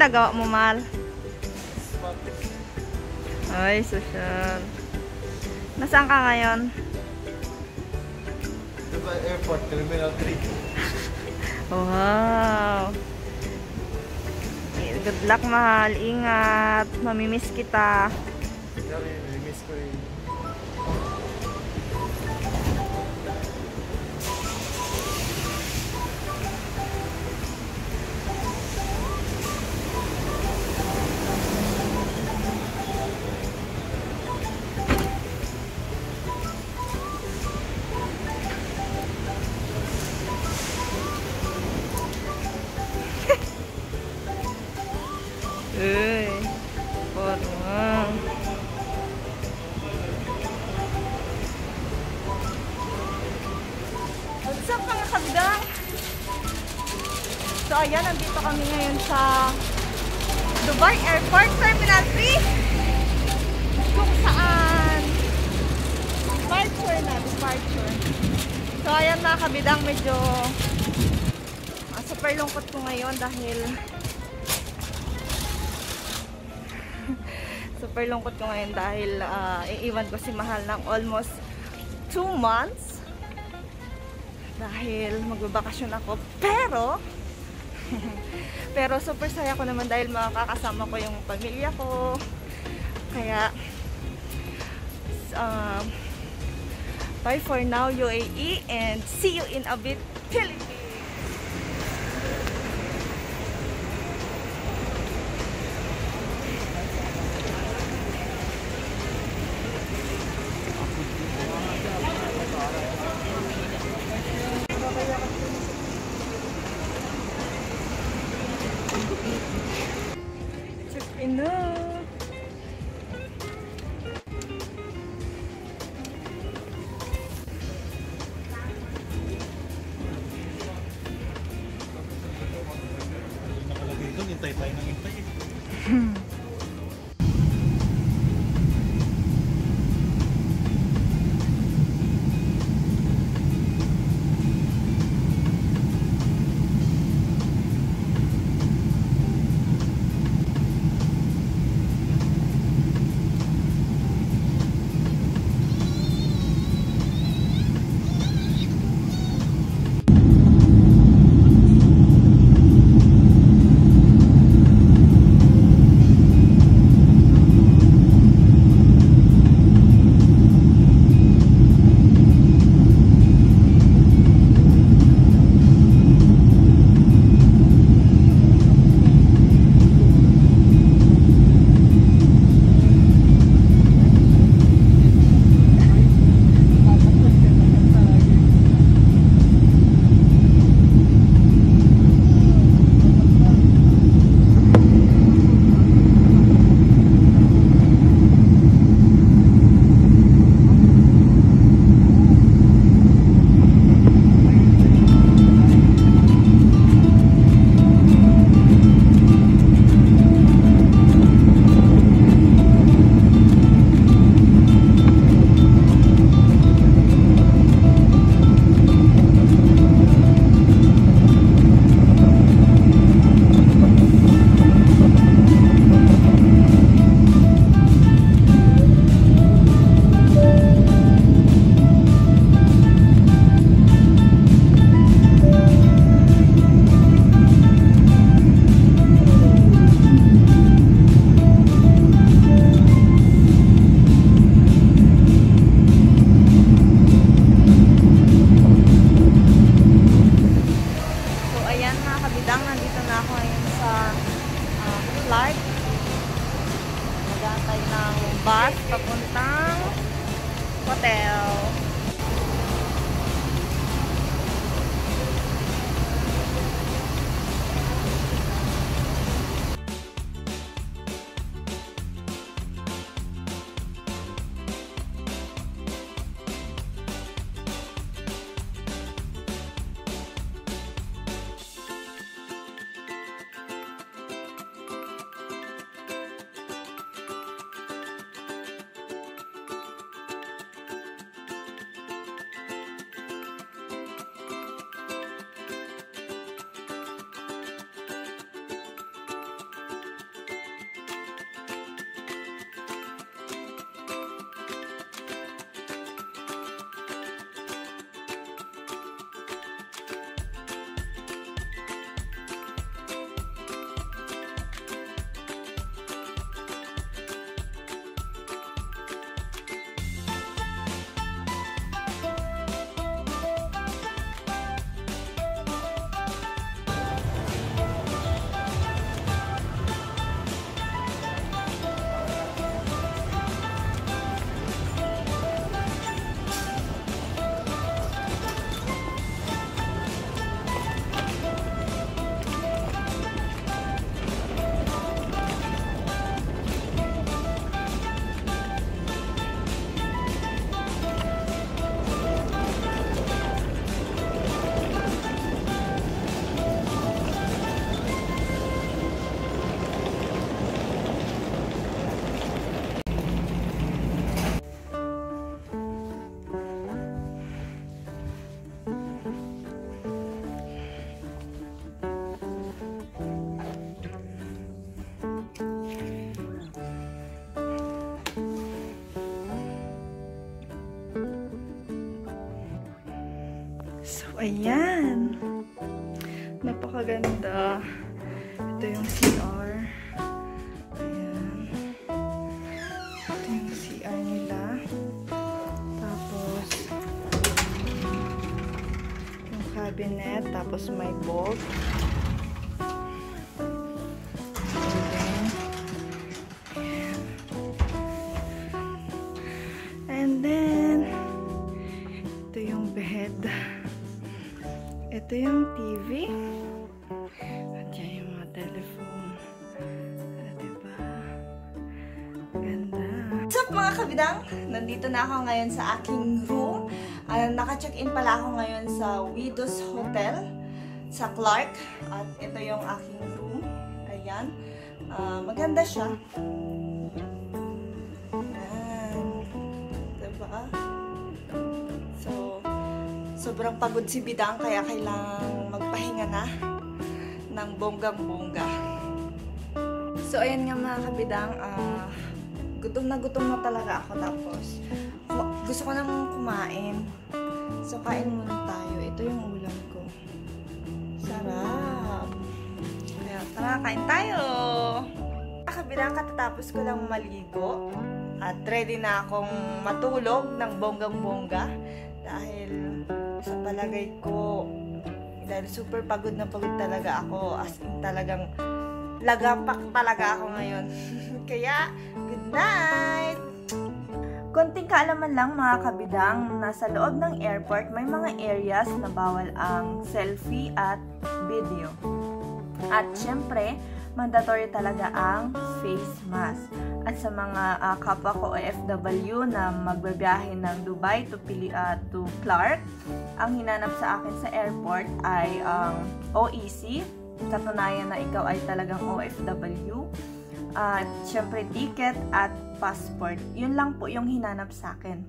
ginagawa mo, Mal? Ay, social. Nasaan ka ngayon? Dubai Airport, Terminal 3. Wow! Good luck, mahal. Ingat. Mamimiss kita. Sorry, miss ko yung... Uy. Parang. What's up mga kabdang? So ayan, nandito kami ngayon sa Dubai Airport Terminal 3 kung saan departure na, departure. So ayan mga kabidang, medyo ah, super lungkot ko ngayon dahil super lungkot ko ngayon dahil ah, iiwan ko si Mahal ng almost 2 months. Dahil magbabakasyon ako. Pero pero super saya ko naman dahil makakasama ko yung pamilya ko. Kaya um, bye for now UAE and see you in a bit. Philippines ng bus papuntang hotel. Ayan. Napakaganda. Ito yung CR. Ayan. Ito yung CR nila. Tapos, yung cabinet. Tapos, may bulb. Ito yung TV. At yan yung mga telephone. Ah, diba? Ganda. What's up mga kabidang? Nandito na ako ngayon sa aking room. Uh, Naka-check-in pala ako ngayon sa Widows Hotel sa Clark. At ito yung aking room. Ayan. Ah, maganda siya. Sobrang pagod si Bidang kaya kailangang magpahinga na ng bonggang-bongga. So, ayan nga mga kabidang, ah, gutom na gutom na talaga ako tapos gusto ko nang kumain. So, kain muna tayo. Ito yung ulam ko. Sarap! Kaya, tara, kain tayo! Kabidang, katatapos ko lang maligo at ready na akong matulog ng bonggang-bongga dahil sa palagay ko dahil super pagod na pagod talaga ako as in talagang lagapak talaga ako ngayon. Kaya good night! Konting kaalaman lang mga kabidang, nasa loob ng airport may mga areas na bawal ang selfie at video. At syempre, mandatory talaga ang face mask. At sa mga ah, kapwa ko OFW na magbabiyahe ng Dubai to, Pili, ah, to Clark, ang hinanap sa akin sa airport ay ang OEC, katunayan na ikaw ay talagang OFW. At syempre ticket at passport. Yun lang po yung hinanap sa akin.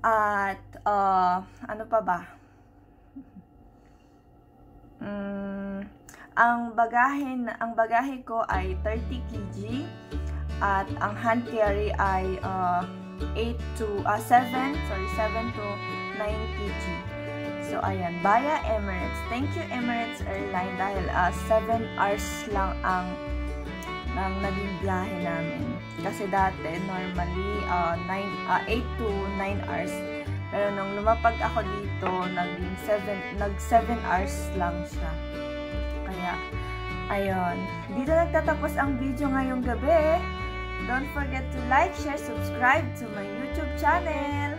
At ah, ano pa ba? Mm, ang bagahe ang bagahe ko ay 30 kg at ang hand carry ay uh, 8 to uh, 7, sorry, 7 to 9 kg. So ayan, via Emirates. Thank you Emirates Airline dahil uh, 7 hours lang ang ang naging biyahe namin. Kasi dati normally uh, 9 uh, 8 to 9 hours. Pero nung lumapag ako dito, naging 7 nag 7 hours lang siya. Ayun, dito nagtatapos ang video ngayong gabi. Don't forget to like, share, subscribe to my YouTube channel.